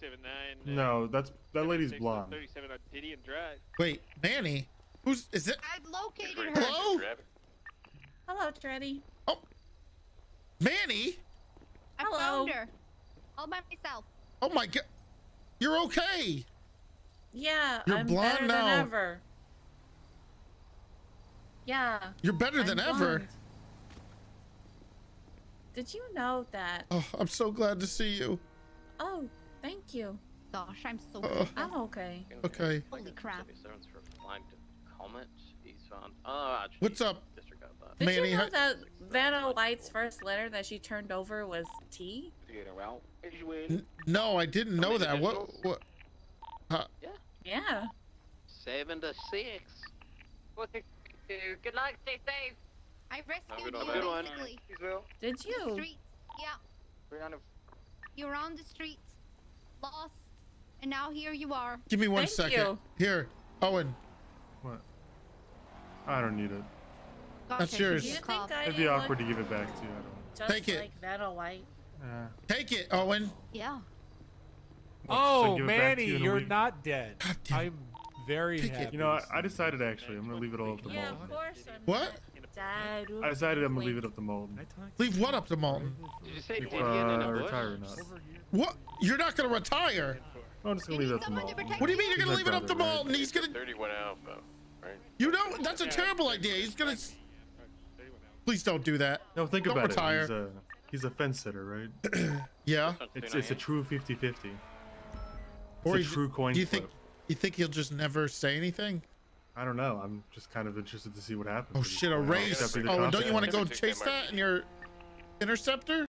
679. No, that's that lady's blonde. 37 on Didion Drive. Wait, Manny? Who's is it? I've located her. Hello? Hello, Treddy. Oh, Manny? I Hello. found her. All by myself. Oh my god. You're okay. Yeah, You're I'm blonde better now. than ever. Yeah. You're better I'm than ever. blonde. Did you know that? Oh, I'm so glad to see you. Oh, thank you. Gosh, I'm so Uh. I'm okay. Okay. Holy crap. for flagged comment. He's found. Oh, What's up? Did Manny, you know that Vanna White's first letter that she turned over was T? N- no, I didn't know that. What? What? Yeah. Yeah. Seven to six. Good luck. Stay safe. I rescued you one. Good one. basically. Did The you? streets. Yeah. You were on the streets, lost, and now here you are. Give me one Thank second. you. Here, Owen. What? I don't need it. Gosh, That's I yours. Do you think. I It'd be awkward to give it back to you. I don't. just Take it. like Vanna White? Yeah. Take it, Owen. Yeah. What, Oh, give it back to Manny, you you're week? not dead. God damn it. I'm very Take it. You know, I, I decided actually, I'm gonna leave it all up to Yeah, Molden. of course. I'm What? not Dad. I decided I'm gonna leave it up to Molden. Leave what up to Molten? Did you say If Indian in uh, a bush? retire or not. Over here. What? You're not gonna retire? I'm just gonna leave it up to someone to Molden. protect What do you mean you're gonna leave it up to brother, right? He's gonna. 31 alpha. Right? You know that's a terrible idea. He's gonna. s- Please don't do that. No, think Don't about retire. it. He's a he's a fence sitter, right? Yeah. It's it's a true 50-50. It's Or a true coin Do you flip. think? You think he'll just never say anything? I don't know. I'm just kind of interested to see what happens. Oh shit, a race. Oh, don't you want to go chase that in your interceptor?